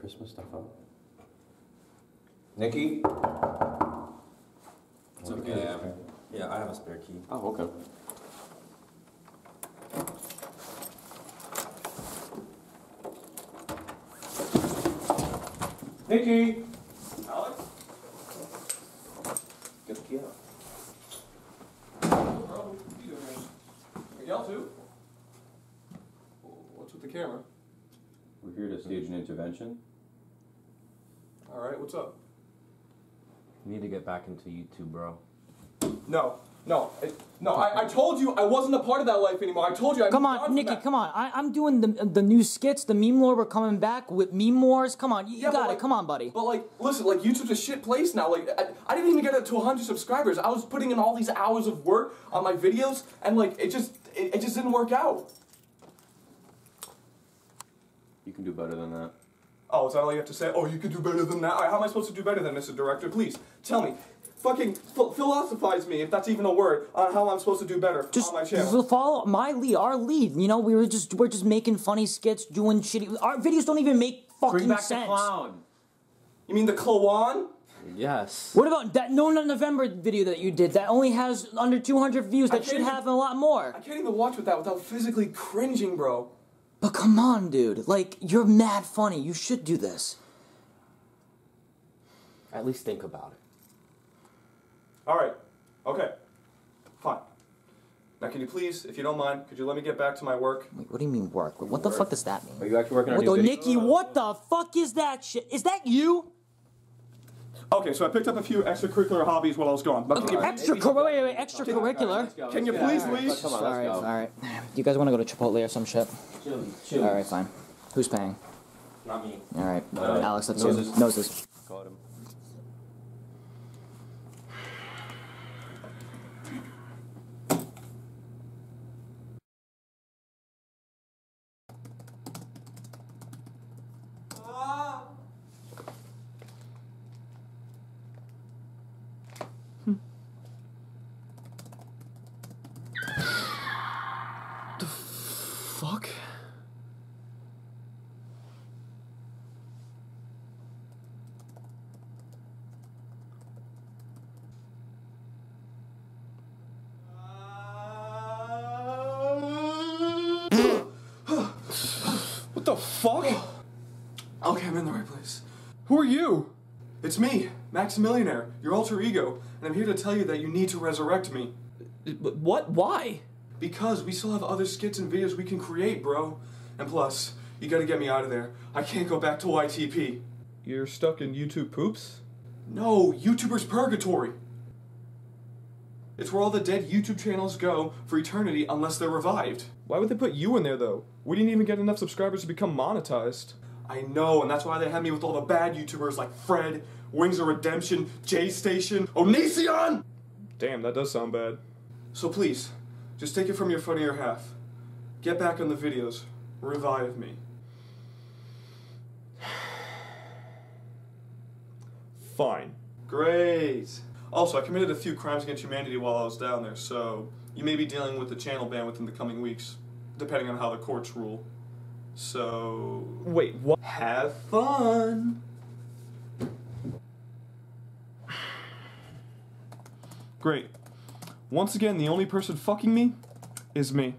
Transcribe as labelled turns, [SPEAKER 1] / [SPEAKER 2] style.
[SPEAKER 1] Christmas stuff up.
[SPEAKER 2] Nikki?
[SPEAKER 3] It's okay. Um, yeah, I have a spare key.
[SPEAKER 1] Oh, okay.
[SPEAKER 2] Nikki!
[SPEAKER 3] Alex?
[SPEAKER 2] Get the key out.
[SPEAKER 4] Bro, what you doing here? Miguel too? What's with the camera?
[SPEAKER 1] We're here to stage an intervention.
[SPEAKER 4] Alright, what's up?
[SPEAKER 3] You need to get back into YouTube, bro.
[SPEAKER 4] No, no, it, no, I, I told you I wasn't a part of that life anymore. I told you I
[SPEAKER 5] Come on, Nikki, come on. I, I'm doing the the new skits, the meme lore. We're coming back with meme wars. Come on, you, you
[SPEAKER 4] Yeah, but
[SPEAKER 5] got
[SPEAKER 4] like-
[SPEAKER 5] it. Come on, buddy.
[SPEAKER 4] But like, listen, like YouTube's a shit place now. Like, I, I didn't even get it to 100 subscribers. I was putting in all these hours of work on my videos, and like, it just, it, it just didn't work out.
[SPEAKER 1] You can do better than that.
[SPEAKER 4] Oh, is that all you have to say? Oh, you can do better than that. All right, how am I supposed to do better than Mr. Director? Please tell me. Fucking ph- philosophize me, if that's even a word, on how I'm supposed to do better
[SPEAKER 5] Just
[SPEAKER 4] on my channel.
[SPEAKER 5] just follow my lead, our lead. You know, we were just we're just making funny skits, doing shitty. Our videos don't even make fucking
[SPEAKER 1] Bring back
[SPEAKER 5] sense.
[SPEAKER 1] the clown.
[SPEAKER 4] You mean the Klawan?
[SPEAKER 1] Yes.
[SPEAKER 5] What about that No Nut November video that you did that only has under 200 views? That should
[SPEAKER 4] even-
[SPEAKER 5] have a lot more.
[SPEAKER 4] I can't even watch with that without physically cringing, bro.
[SPEAKER 5] But come on, dude. Like you're mad funny. You should do this.
[SPEAKER 3] At least think about it.
[SPEAKER 4] All right. Okay. Fine. Now, can you please, if you don't mind, could you let me get back to my work?
[SPEAKER 5] Wait, what do you mean work? What the fuck does that mean?
[SPEAKER 1] Are you actually working on
[SPEAKER 5] What
[SPEAKER 1] your
[SPEAKER 5] the
[SPEAKER 1] video?
[SPEAKER 5] Nikki? What the fuck is that shit? Is that you?
[SPEAKER 4] Okay, so I picked up a few extracurricular hobbies while I was gone. But can you,
[SPEAKER 5] Extra wait, wait, wait, extracurricular.
[SPEAKER 4] can you please leave?
[SPEAKER 1] Come on,
[SPEAKER 5] All
[SPEAKER 1] let's go.
[SPEAKER 5] all right. You guys want to go to Chipotle or some shit? All right, fine. Who's paying?
[SPEAKER 3] Not me.
[SPEAKER 5] All right,
[SPEAKER 1] Uh,
[SPEAKER 5] Alex, that's
[SPEAKER 1] noses.
[SPEAKER 5] you. Noses.
[SPEAKER 1] Caught him.
[SPEAKER 4] Fuck. What the fuck? Okay, I'm in the right place. Who are you? It's me, Maxamillionaire, your alter ego, and I'm here to tell you that you need to resurrect me.
[SPEAKER 6] What? Why?
[SPEAKER 4] Because we still have other skits and videos we can create, bro. And plus, you gotta get me out of there. I can't go back to YTP.
[SPEAKER 6] You're stuck in YouTube poops?
[SPEAKER 4] No, YouTuber's Purgatory. It's where all the dead YouTube channels go for eternity unless they're revived.
[SPEAKER 6] Why would they put you in there though? We didn't even get enough subscribers to become monetized.
[SPEAKER 4] I know, and that's why they had me with all the bad YouTubers like Fred, Wings of Redemption, J Station, Onision!
[SPEAKER 6] Damn, that does sound bad.
[SPEAKER 4] So please, just take it from your funnier half. Get back on the videos. Revive me.
[SPEAKER 6] Fine.
[SPEAKER 4] Great. Also, I committed a few crimes against humanity while I was down there, so you may be dealing with the channel ban within the coming weeks, depending on how the courts rule. So,
[SPEAKER 6] Wait, what?
[SPEAKER 4] have fun.
[SPEAKER 6] Great. Once again, the only person fucking me is me.